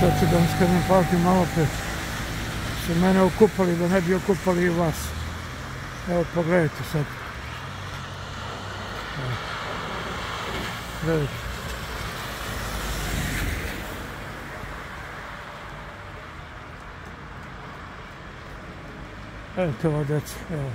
Sad ću da vam skrenem pažnju malo pre. Su mene okupali da ne bi okupali i vas. Evo pogledajte sad. Evo. Gledajte. Evo to ova evo.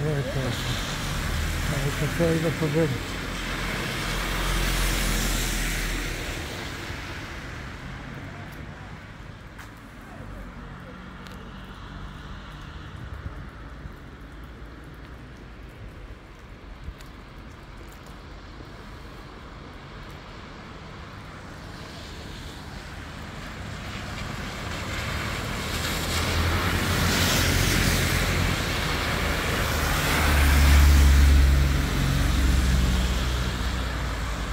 Evo, je ovo. Ali kad to ide pobediti.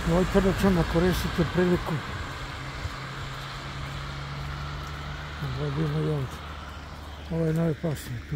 Vodite računa, koristite priliku. Ovo je bilo i ovdje. Ovo je najopasnije tu.